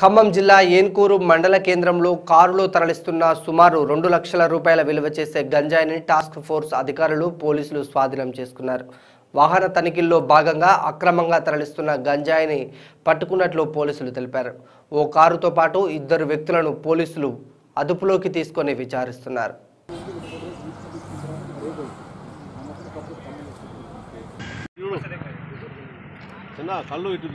ఖమ్మం జిల్లా ఏన్కూరు మండల కేంద్రంలో కారులో తరలిస్తున్న సుమారు రెండు లక్షల రూపాయల విలువ చేసే గంజాయిని టాస్క్ ఫోర్స్ అధికారులు పోలీసులు స్వాధీనం చేసుకున్నారు. వాహన తనిఖీల్లో భాగంగా అక్రమంగా తరలిస్తున్న గంజాయిని పట్టుకున్నట్లు పోలీసులు తెలిపారు. ఓ కారుతో పాటు ఇద్దరు వ్యక్తులను పోలీసులు అదుపులోకి తీసుకొని విచారిస్తున్నారు. చిన్న కళ్ళు ఇటు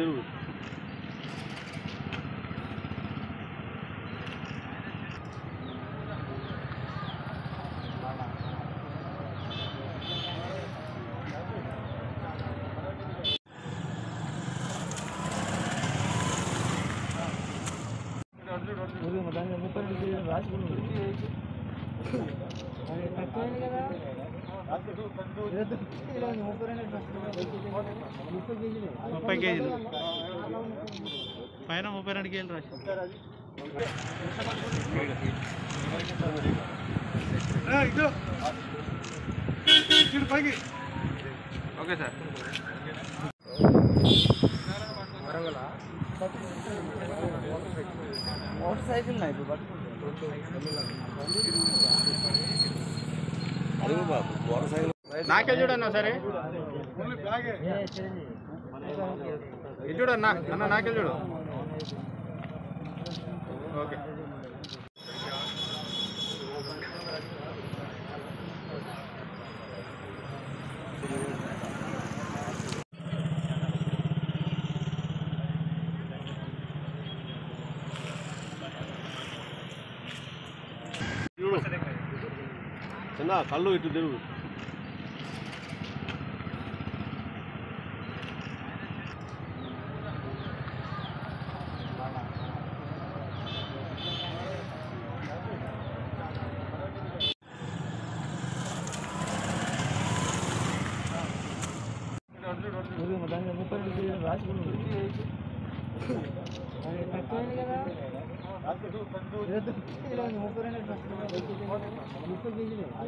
ముప్పై కేజీలు. పైన ముప్పై రెండు కేజీలు రాసి. Okay sir. మోటార్ సైకిల్ నాకే చూడన్నా సరే చూడన్నా అన్న నాకే చూడు. ఓకే. చిన్న కళ్ళు ఇటు తిరుగు.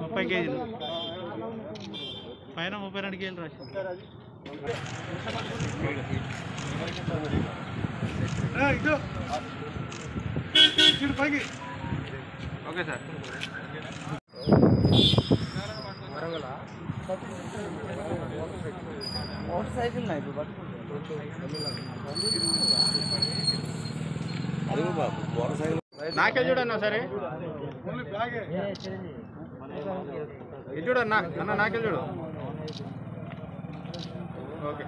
ముప్పై కేజీలు. పైన ముప్పై రెండు కేజీలు రాసి. Okay sir. అడుగు బాబు మోటార్ సైకిల్ నాకే చూడన్నా సరే? ఇది చూడన్నా అన్న నాకే చూడు. ఓకే.